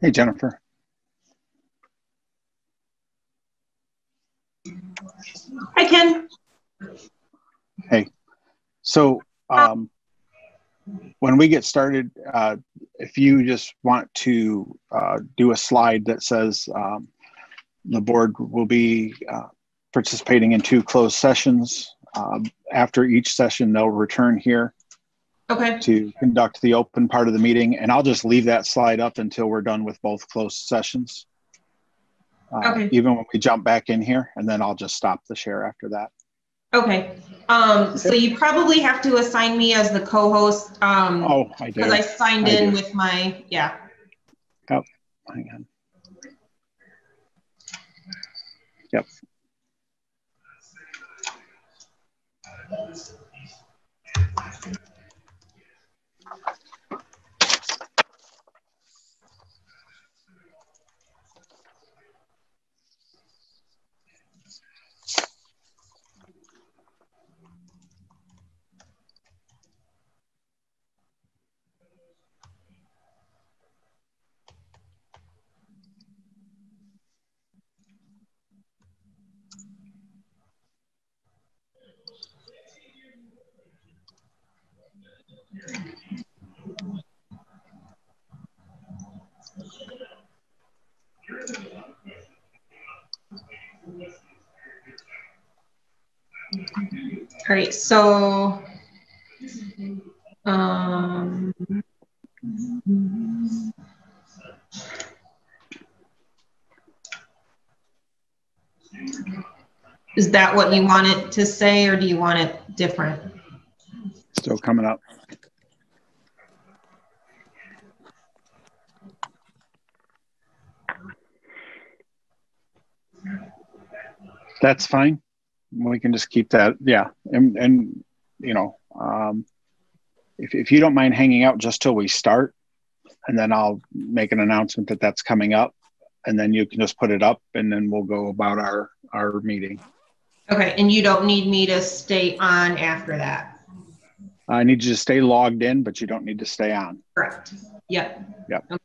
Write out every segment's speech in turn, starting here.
Hey, Jennifer. Hi, Ken. Hey. So um, when we get started, uh, if you just want to uh, do a slide that says um, the board will be uh, participating in two closed sessions. Um, after each session, they'll return here Okay. to conduct the open part of the meeting. And I'll just leave that slide up until we're done with both closed sessions. Uh, Okay. Even when we jump back in here, and then I'll just stop the share after that. Okay. Um, so you probably have to assign me as the co-host, um, Oh, I do. because I signed I in do. with my, yeah. Oh, hang on. Yep. All right, so, um, is that what you want it to say, or do you want it different? Still coming up. That's fine. We can just keep that. Yeah. And, and you know, um, if, if you don't mind hanging out just till we start, and then I'll make an announcement that that's coming up, and then you can just put it up, and then we'll go about our, our meeting. Okay, and you don't need me to stay on after that? I need you to stay logged in, but you don't need to stay on. Correct. Yep. Yep. Okay,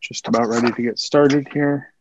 just about ready to get started here.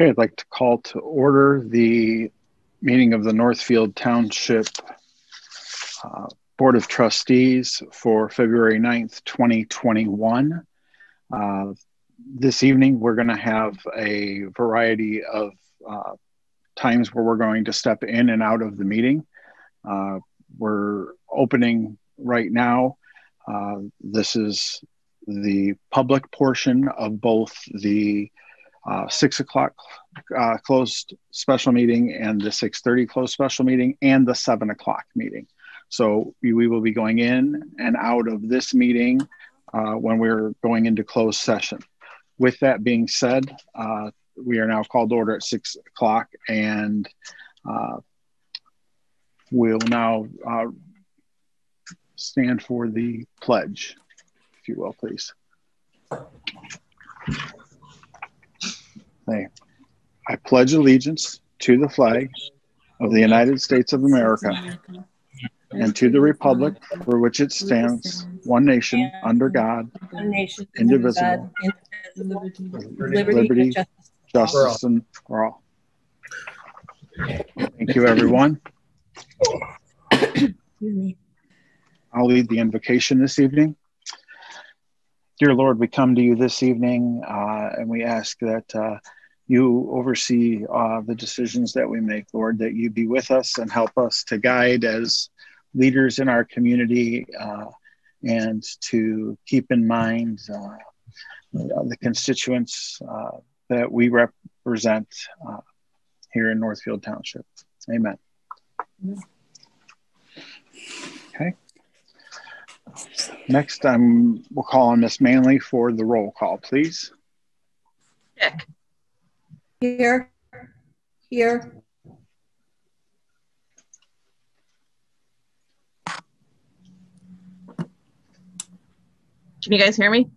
Okay, I'd like to call to order the meeting of the Northfield Township uh, Board of Trustees for February 9th, 2021. Uh, this evening, we're going to have a variety of uh, times where we're going to step in and out of the meeting. Uh, we're opening right now. Uh, this is the public portion of both the uh, six o'clock uh, closed special meeting and the 6.30 closed special meeting and the seven o'clock meeting. So we, we will be going in and out of this meeting uh, when we're going into closed session. With that being said, uh, we are now called to order at six o'clock and uh, we'll now uh, stand for the pledge, if you will, please. I pledge allegiance to the flag of the United States of America and to the republic for which it stands, one nation, under God, indivisible, liberty, justice, and for all. Thank you, everyone. I'll lead the invocation this evening. Dear Lord, we come to you this evening uh, and we ask that uh, you oversee uh, the decisions that we make, Lord, that you be with us and help us to guide as leaders in our community uh, and to keep in mind uh, the constituents uh, that we represent here in Northfield Township. Amen. Okay. Next, I'm, we'll call on Miss Manley for the roll call, please. Chick, Here. Here. can you guys hear me?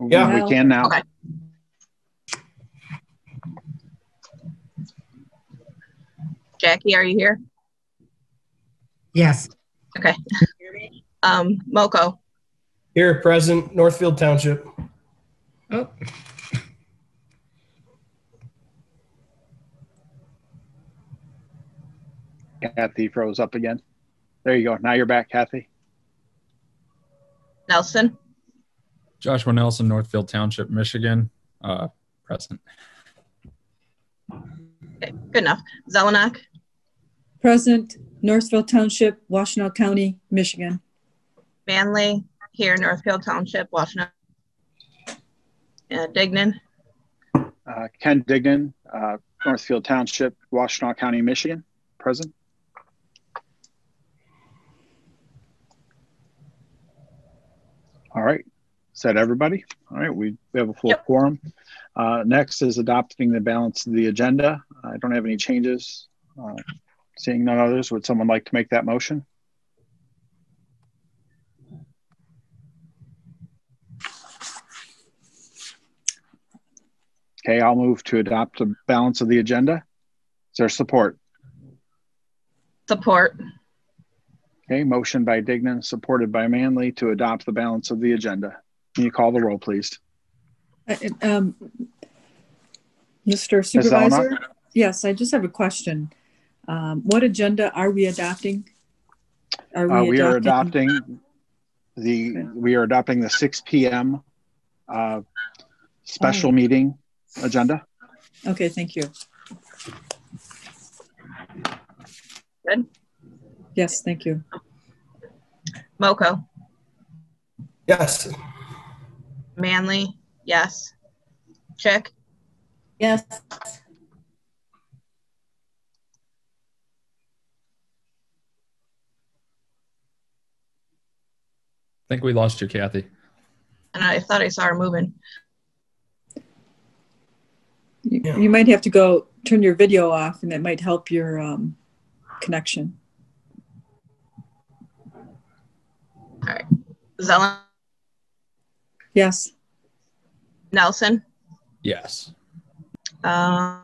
Yeah. We can now. Okay. Jackie, are you here? Yes. Okay. Um, Moko, Here, present, Northfield Township. Oh, Kathy froze up again. There you go. Now you're back, Kathy. Nelson, Joshua Nelson, Northfield Township, Michigan, uh, present. okay, good enough. Zelenak, Present, Northfield Township, Washtenaw County, Michigan. Manley, here, Northfield Township, Washington. Uh, Dignan, Uh, Ken Dignan, uh, Northfield Township, Washtenaw County, Michigan, present. All right. Is that everybody? All right. We, we have a full Yep. quorum. Uh, next is adopting the balance of the agenda. I don't have any changes. Uh, seeing none others, would someone like to make that motion? Okay, I'll move to adopt the balance of the agenda. Is there support? support. Okay, motion by Dignan, supported by Manley to adopt the balance of the agenda. Can you call the roll, please? Uh, um, Mr. Supervisor? Yes, I just have a question. Um, what agenda are we adopting? Are Uh, we are adopting the, Okay. we are adopting the six PM uh, special Oh. meeting agenda. Okay, thank you. Good. Yes, thank you. Moko, Yes. Manley, yes. Chick, Yes. I think we lost you, Kathy. and I thought I saw her moving. You, Yeah. you might have to go turn your video off and that might help your um, connection. Zelen. Yes. Nelson? Yes. Um,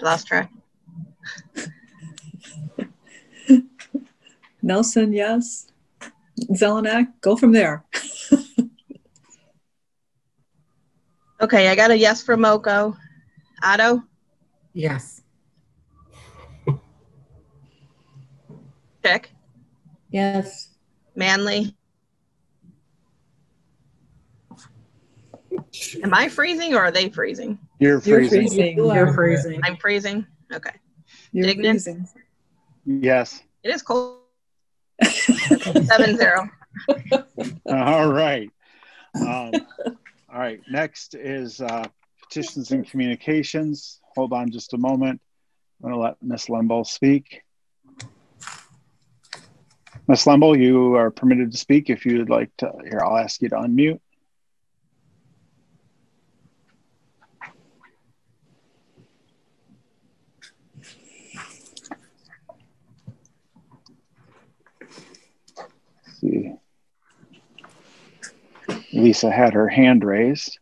lost. Nelson, yes. Zelenak, go from there. okay, I got a yes from Moko. Otto? Yes. Check. Yes. Manley. Am I freezing or are they freezing? You're You're freezing. freezing. You You're are. freezing. I'm freezing. Okay. You're Dignan? freezing. Yes. It is cold. Seven zero. All right. Um, all right. Next is uh, petitions and communications. Hold on just a moment. I'm going to let Miss Lemble speak. Miss Lemble, you are permitted to speak if you'd like to. Here, I'll ask you to unmute. Let's see. Lisa had her hand raised.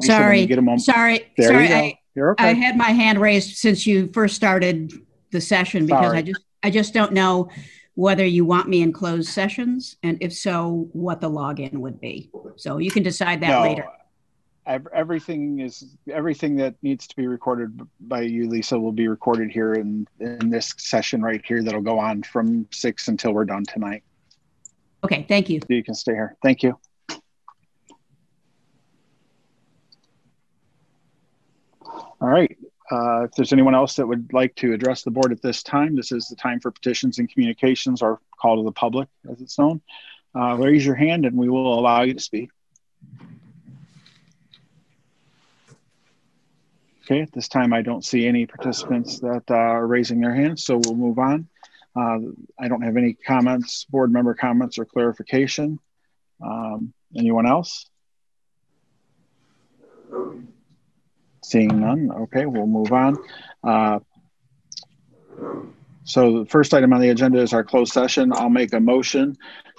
Lisa, Sorry, Get a moment. sorry, There sorry. I, You're I had my hand raised since you first started the session because Sorry. I just, I just don't know whether you want me in closed sessions and if so, what the login would be. So you can decide that no, later. ev- everything is everything that needs to be recorded by you, Lisa, will be recorded here in in this session right here. That'll go on from six until we're done tonight. Okay, thank you. You can stay here. Thank you. All right. Uh, if there's anyone else that would like to address the board at this time, this is the time for petitions and communications or call to the public, as it's known. Uh, raise your hand and we will allow you to speak. Okay, at this time, I don't see any participants that uh, are raising their hands, so we'll move on. Uh, I don't have any comments, board member comments or clarification. Um, anyone else? Seeing none, okay, we'll move on. Uh, so the first item on the agenda is our closed session. I'll make a motion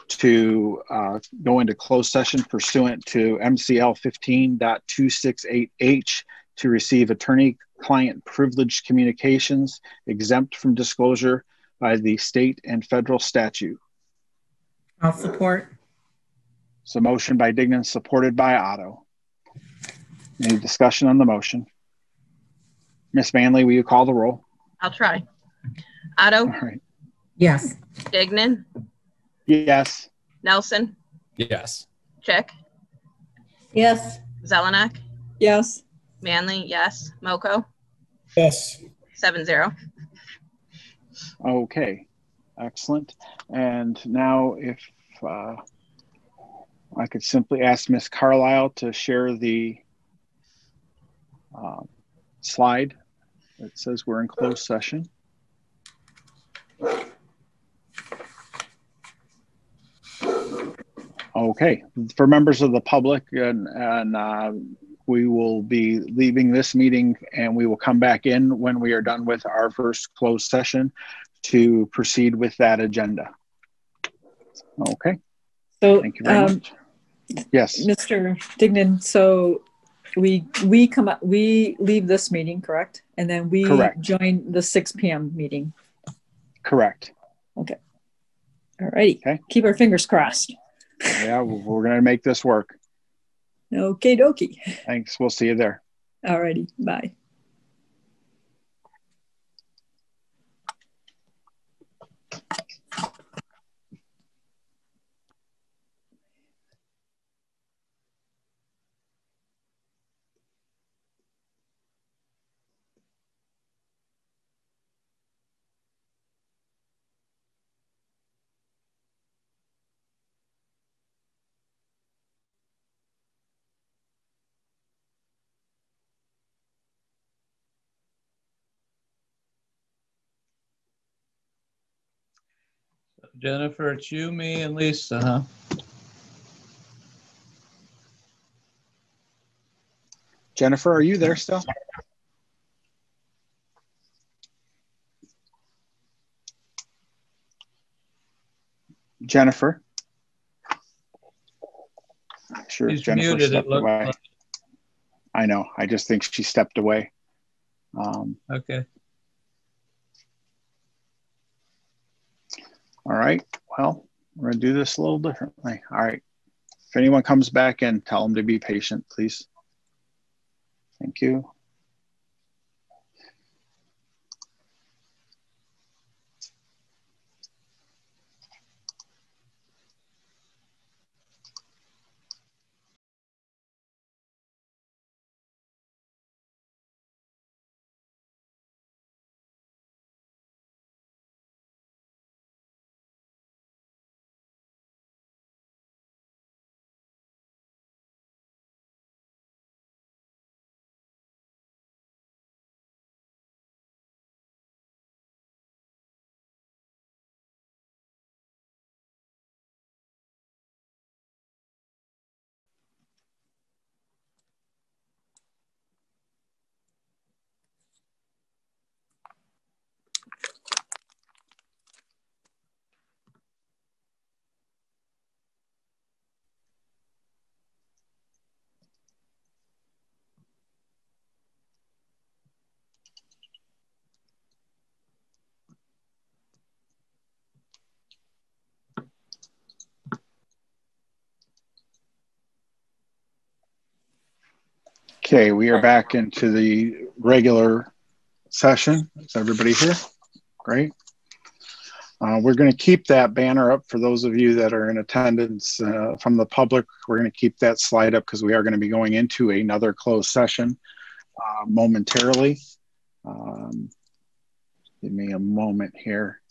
to uh, go into closed session pursuant to MCL 15.268H to receive attorney-client privileged communications exempt from disclosure by the state and federal statute. I'll support. So motion by Dignan, supported by Otto. Any discussion on the motion? Miss Manley, will you call the roll? I'll try. Otto, All right. Yes. Dignan, Yes. Nelson, Yes. Chick, Yes. Zelenak, Yes. Manley, yes. Moko, Yes. seven zero. Okay. Excellent. And now if uh, I could simply ask Miss Carlisle to share the uh, slide that says we're in closed session. Okay, for members of the public, and, and uh, we will be leaving this meeting and we will come back in when we are done with our first closed session to proceed with that agenda. Okay, So, thank you very um, much. Yes, Mr. Dignan, so we, we come, up- we leave this meeting, correct? And then we Correct. join the six PM meeting. correct. All righty. Okay. Keep our fingers crossed. Yeah, we're going to make this work. Okay, dokie. Thanks. We'll see you there. All righty. Bye. Jennifer, it's you, me, and Lisa, huh? Jennifer, are you there still? Jennifer? Not Sure, She's Jennifer muted, stepped away. like. I know. I just think she stepped away. Um, Okay. All right. Well, we're to do this a little differently. All right. If anyone comes back in, tell them to be patient, please. Thank you. Okay, we are back into the regular session. Is everybody here? Great. Uh, we're going to keep that banner up for those of you that are in attendance uh, from the public. We're going to keep that slide up because we are going to be going into another closed session uh, momentarily. Um, give me a moment here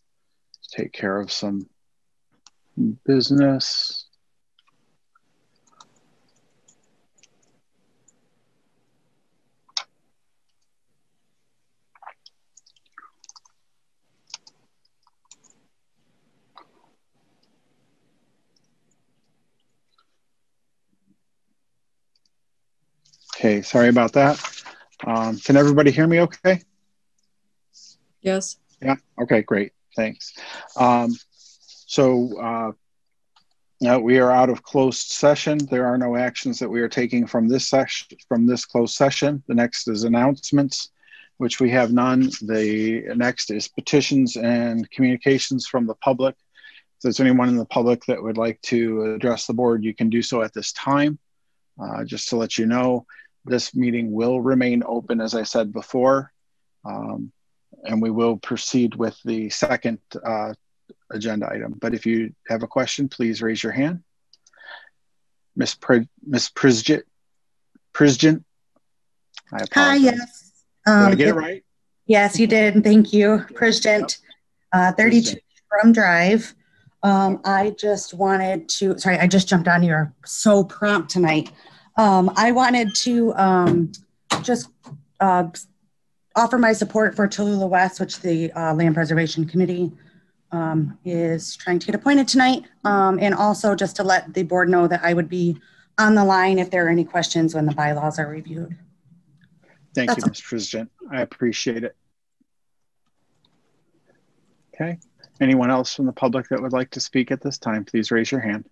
to take care of some business. Okay, sorry about that. Um, can everybody hear me okay? Yes. Yeah, okay, great, thanks. Um, so uh, now we are out of closed session. There are no actions that we are taking from this session, from this closed session. The next is announcements, which we have none. The next is petitions and communications from the public. If there's anyone in the public that would like to address the board, you can do so at this time. Uh, just to let you know, this meeting will remain open, as I said before, um, and we will proceed with the second uh, agenda item. But if you have a question, please raise your hand. Miss Pri- Miss Prisgit, Prisgent. I Hi, apologize. yes. Did I Um, get it right? Yes, you did. Thank you, President. Uh, 32 From Drive. Um, I just wanted to, sorry, I just jumped on. You're so prompt tonight. Um, I wanted to um, just uh, offer my support for Tallulah West, which the uh, Land Preservation Committee um, is trying to get appointed tonight. Um, and also just to let the board know that I would be on the line if there are any questions when the bylaws are reviewed. Thank you, That's Ms. President. I appreciate it. Okay. Anyone else from the public that would like to speak at this time, please raise your hand.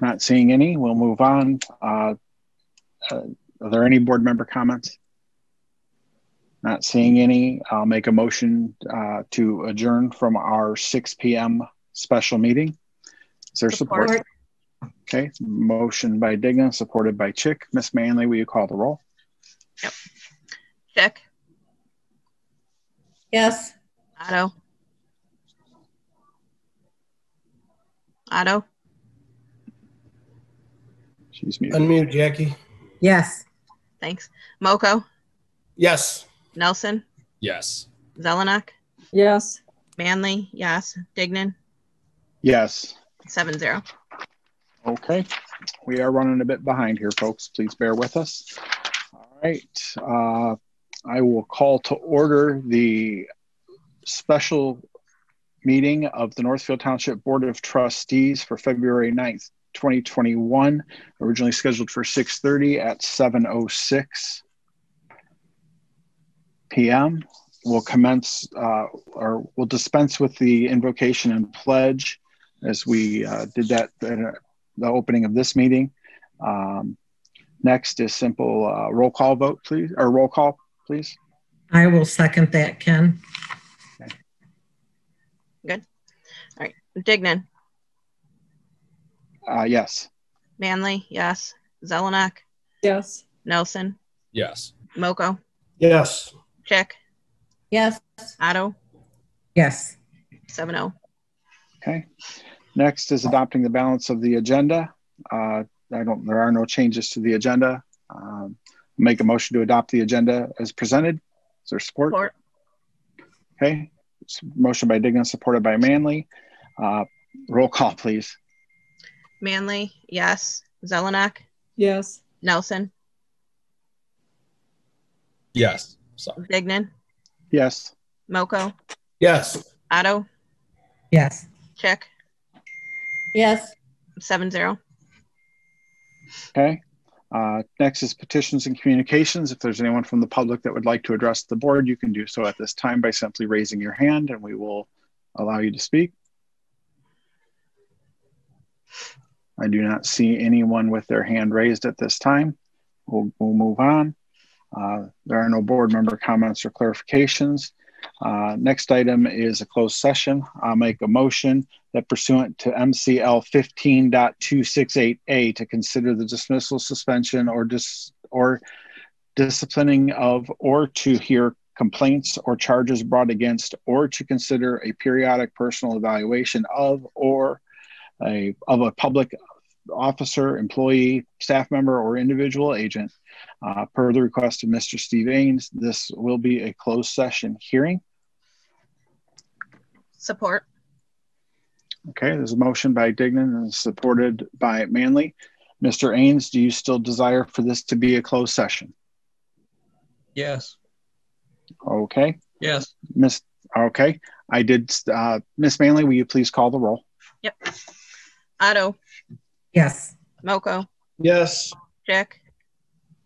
Not seeing any, we'll move on. Uh, uh, are there any board member comments? Not seeing any, I'll make a motion uh, to adjourn from our 6 p.m. special meeting. Is there support? Support. Okay, motion by Dignan, supported by Chick. Miss Manley, will you call the roll? Yep. Chick, Yes. Otto. Otto, She's muted. Unmute Jackie. Yes. thanks. Moko, Yes. Nelson, Yes. Zelenak, Yes. Manley, yes. Dignan, Yes. seven zero. Okay, we are running a bit behind here, folks. Please bear with us. All right, uh, I will call to order the special meeting of the Northfield Township Board of Trustees for February 9th, 2021, originally scheduled for 6:30 at 7:06 p.m. We'll commence uh, or we'll dispense with the invocation and pledge as we uh, did that in the opening of this meeting. Um, next is simple uh, roll call vote, please, or roll call, please. I will second that, Ken. Good. All right. Dignan, Uh, yes. Manley, yes. Zelenak, Yes. Nelson, Yes. Moko, Yes. Chick, Yes. Otto, Yes. seven oh. Okay. Next is adopting the balance of the agenda. Uh, I don't. There are no changes to the agenda. Um, make a motion to adopt the agenda as presented. Is there support? Support. Okay. S- Motion by Dignan, supported by Manley. Uh, roll call, please. Manley, yes. Zelenak, Yes. Nelson, Yes. Sorry. Dignan, Yes. Moko, Yes. Otto, Yes. Chick, Yes. seven zero. Okay. Uh, next is petitions and communications. If there's anyone from the public that would like to address the board, you can do so at this time by simply raising your hand and we will allow you to speak. I do not see anyone with their hand raised at this time. We'll, we'll move on. Uh, there are no board member comments or clarifications. Uh, next item is a closed session. I'll make a motion that pursuant to MCL 15.268A to consider the dismissal, suspension, or dis or disciplining of, or to hear complaints or charges brought against, or to consider a periodic personal evaluation of, or a of a public officer, employee, staff member, or individual agent. Uh, per the request of Mr. Steve Aynes, this will be a closed session hearing. Support. Okay, there's a motion by Dignan and supported by Manley. Mr. Aynes, do you still desire for this to be a closed session? Yes. Okay, Yes. Miss. Okay, I did. Uh, Miss Manley, will you please call the roll? Yep. Otto, Yes. Moko, Yes. Jack.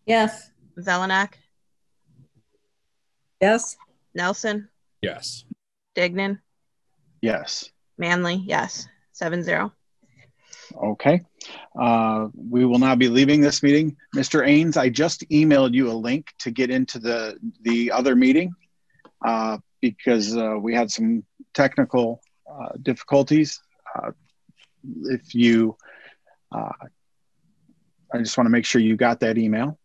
Yes. Zelenak, Yes? Nelson, Yes. Dignan, Yes. Manley, yes. Seven zero. Okay. Uh, we will now be leaving this meeting. Mr. Aynes, I just emailed you a link to get into the the other meeting uh, because uh, we had some technical uh, difficulties. If you, uh, I just want to make sure you got that email.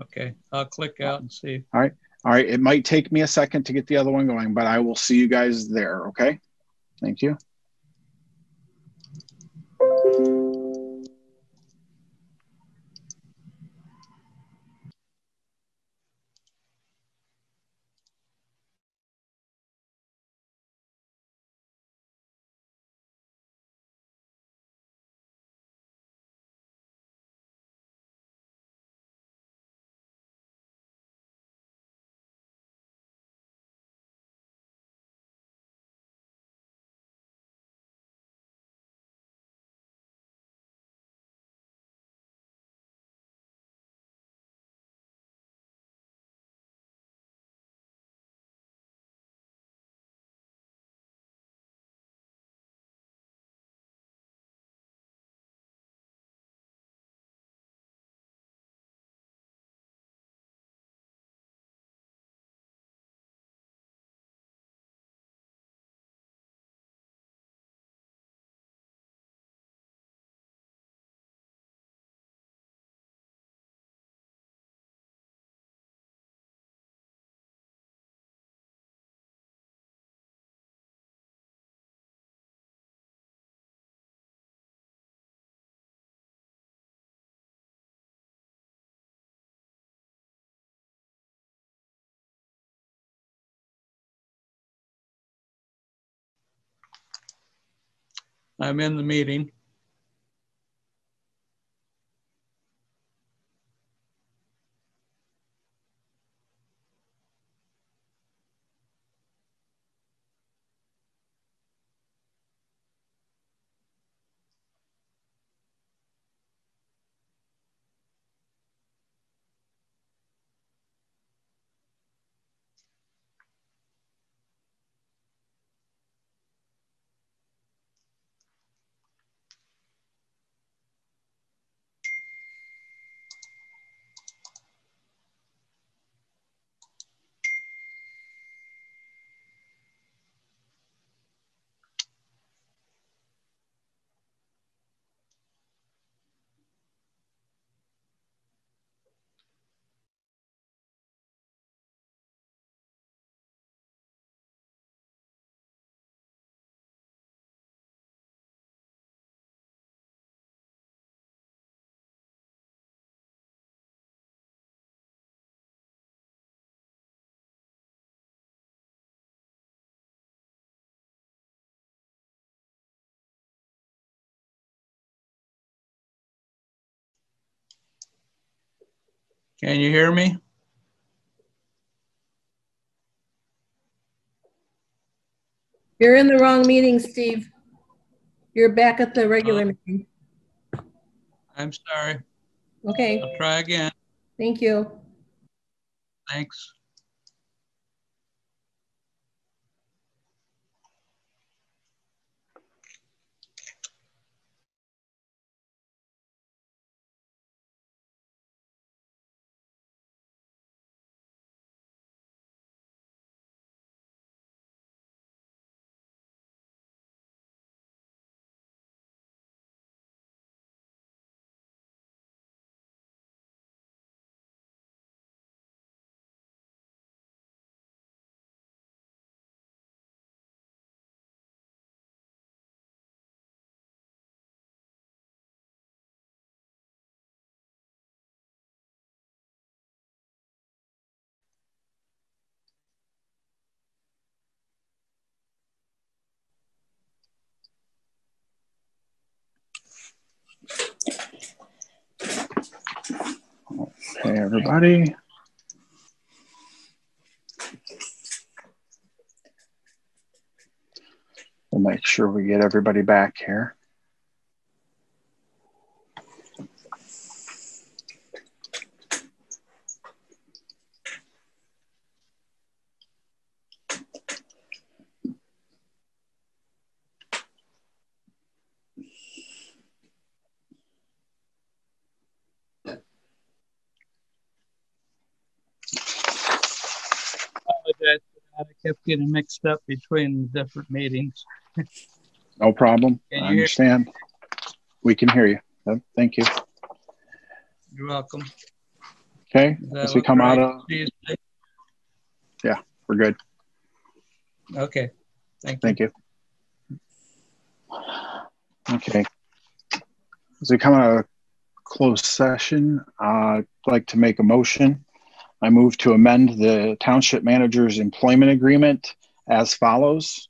Okay. I'll click out and see. All right, all right. It might take me a second to get the other one going, but I will see you guys there. Okay. Thank you. I'm in the meeting. Can you hear me? You're in the wrong meeting, Steve. You're back at the regular uh, meeting. I'm sorry. Okay, I'll try again. thank you. Thanks. Hey, everybody. We'll make sure we get everybody back here. Getting mixed up between different meetings. No problem. I understand. We can hear you. Uh, Thank you. You're welcome. Okay, as we come out right of, to you? we're good. Okay, thank you. Thank you. Okay. As we come out of closed session, uh, I'd like to make a motion. I move to amend the township manager's employment agreement as follows.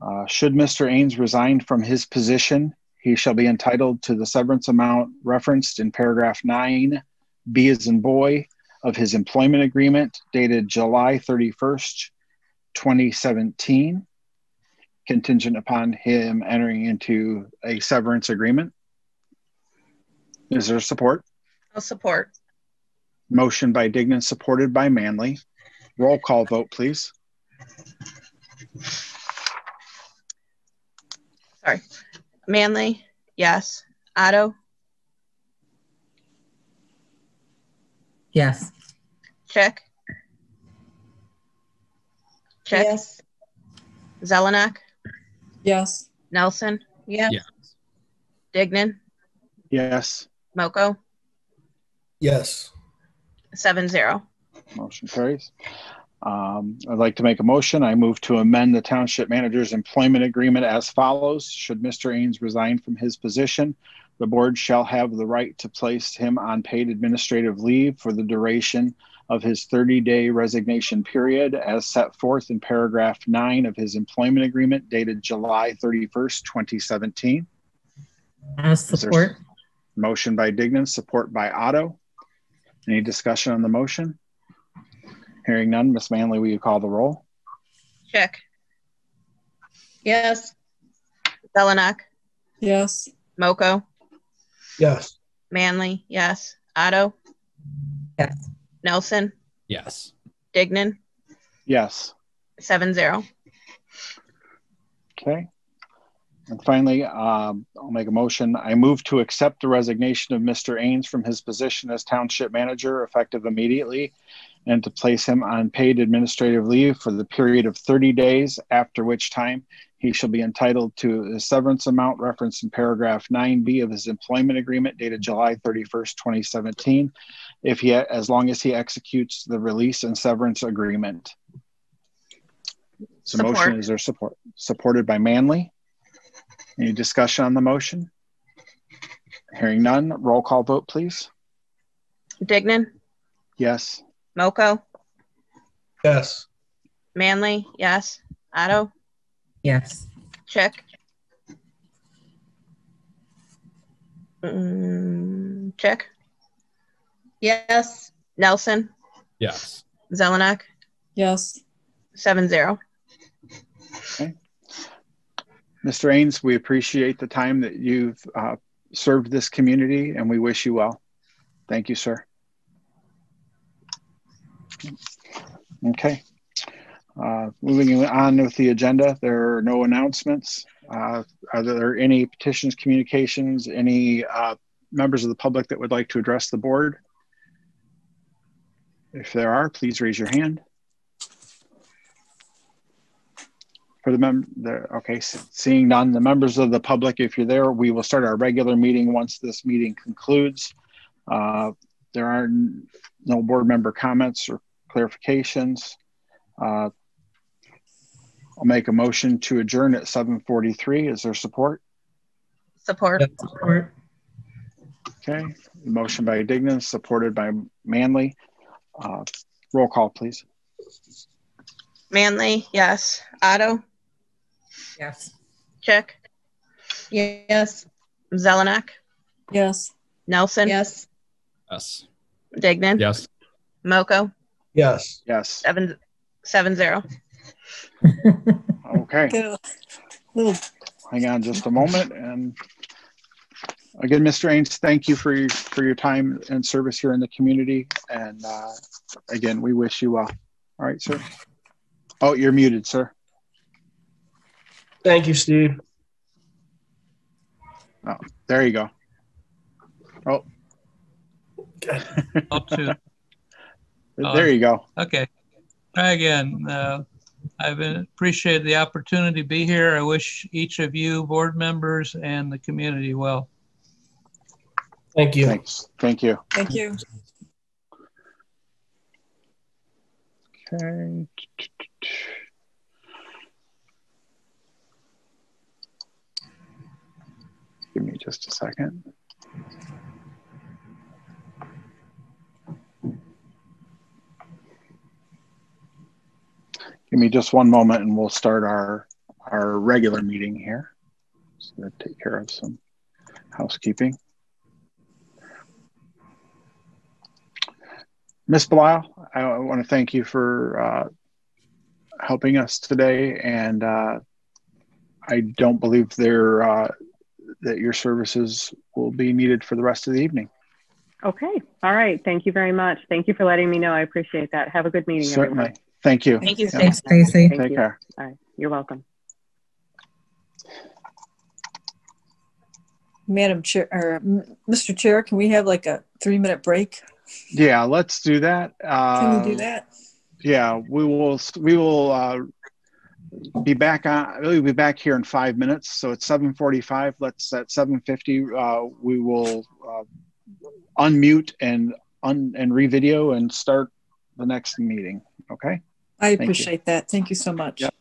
Uh, Should Mr. Aynes resign from his position, he shall be entitled to the severance amount referenced in paragraph nine, B as in boy, of his employment agreement dated July 31st, 2017 contingent upon him entering into a severance agreement. Is there support? I'll support. Motion by Dignan, supported by Manley. Roll call vote, please. Sorry. Manley, yes. Otto, Yes. Check. Check. Yes. Zelenak? Yes. Nelson? Yes. Yeah. Dignan? Yes, Moko? Yes. Seven zero. motion carries. Um, I'd like to make a motion. I move to amend the township manager's employment agreement as follows. Should Mr. Aynes resign from his position, the board shall have the right to place him on paid administrative leave for the duration of his 30-day resignation period as set forth in paragraph nine of his employment agreement dated July 31st, 2017. I'll support. Motion by Dignan, support by Otto. Any discussion on the motion? Hearing none, Miss Manley, will you call the roll? Check. Yes. Zelenak? Yes. Moko? Yes. Manley, yes. Otto? Yes. Nelson? Yes. Dignan? Yes. Seven zero. Okay. And finally, um, I'll make a motion. I move to accept the resignation of Mr. Aynes from his position as township manager effective immediately and to place him on paid administrative leave for the period of 30 days, after which time he shall be entitled to a severance amount referenced in paragraph 9B of his employment agreement dated July 31st, 2017, if he, as long as he executes the release and severance agreement. So motion is there support? Supported by Manley. Any discussion on the motion? Hearing none, roll call vote, please. Dignan? Yes. Moko? Yes. Manley, yes. Otto? Yes. Chick? Mm, Chick? Yes. Nelson? Yes. Zelenak? Yes. Seven zero. Mr. Aynes, we appreciate the time that you've uh, served this community and we wish you well. Thank you, sir. Okay. Uh, moving on with the agenda, there are no announcements. Uh, are there any petitions, communications, any uh, members of the public that would like to address the board? If there are, please raise your hand. For the mem, the, okay, seeing none, the members of the public, if you're there, we will start our regular meeting once this meeting concludes. Uh, There are n- no board member comments or clarifications. Uh, I'll make a motion to adjourn at 7:43. Is there support? Support. Support. Okay, motion by Dignan, supported by Manley. Uh, Roll call, please. Manley, yes. Otto? Yes. Chick? Yes. Zelenak? Yes. Nelson? Yes. Yes. Dignan, Yes. Moko? Yes. Yes. seven, seven zero. Okay. Get a Little, Hang on just a moment. And again, Mr. Aynes, thank you for your, for your time and service here in the community. And uh, again, we wish you well. All right, sir. Oh, you're muted, sir. Thank you, Steve. Oh, There you go. Oh, Up to, there you go. okay. Try again. Uh, I've appreciated the opportunity to be here. I wish each of you, board members and the community well. Thank you. Thanks. Thank you. thank you. Okay. Give me just a second. Give me just one moment and we'll start our, our regular meeting here. Just gonna take care of some housekeeping. Ms. Belial, I want to thank you for uh, helping us today, and uh, I don't believe there uh, that your services will be needed for the rest of the evening. Okay. All right. Thank you very much. Thank you for letting me know. I appreciate that. Have a good meeting, Certainly. everyone. Thank you. Thank you, Yeah. Stacy. Take you. care. All right. You're welcome. Madam Chair, or Mr. Chair, can we have like a three-minute break? Yeah, let's do that. Uh, Can we do that? Yeah, we will. We will uh, be back on. We'll be back here in five minutes. So it's seven forty-five. Let's at seven fifty. Uh, we will uh, unmute and un and re-video and start the next meeting. Okay. I you. appreciate that. Thank you so much. Yep.